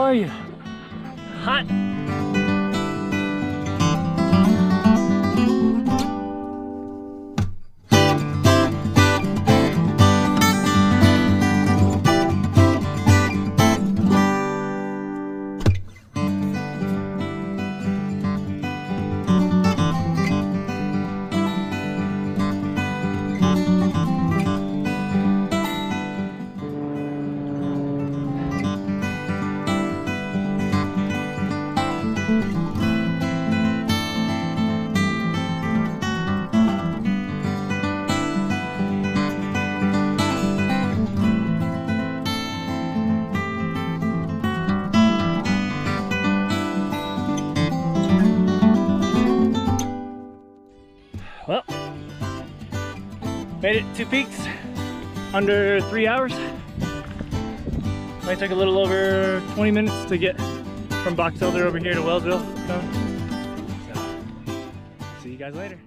are you? Hot. Well, made it two peaks under three hours. Might take a little over 20 minutes to get from Box Elder over here to Wellsville. So, see you guys later.